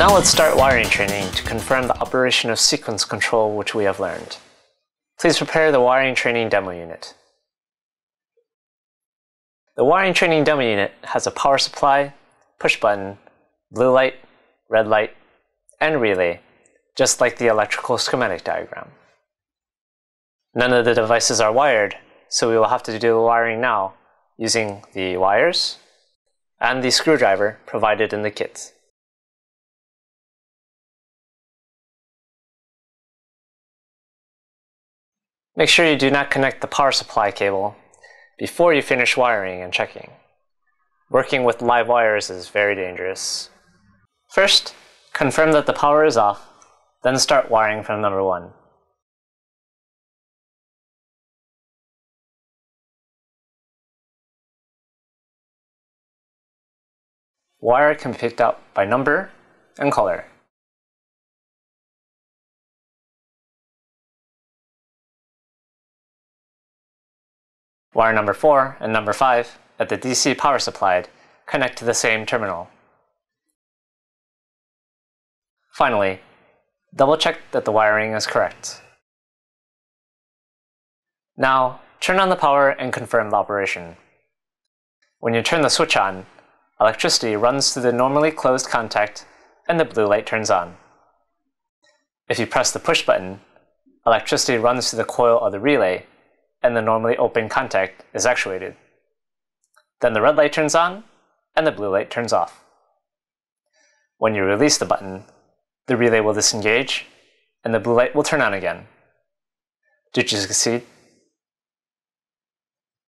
Now let's start wiring training to confirm the operation of sequence control which we have learned. Please prepare the wiring training demo unit. The wiring training demo unit has a power supply, push button, blue light, red light, and relay, just like the electrical schematic diagram. None of the devices are wired, so we will have to do the wiring now using the wires and the screwdriver provided in the kit. Make sure you do not connect the power supply cable before you finish wiring and checking. Working with live wires is very dangerous. First, confirm that the power is off, then start wiring from number 1. Wire can be picked out by number and color. Wire number 4 and number 5 at the DC power supplied connect to the same terminal. Finally, double check that the wiring is correct. Now, turn on the power and confirm the operation. When you turn the switch on, electricity runs through the normally closed contact and the blue light turns on. If you press the push button, electricity runs through the coil of the relay and the normally open contact is actuated. Then the red light turns on and the blue light turns off. When you release the button, the relay will disengage and the blue light will turn on again. Did you succeed?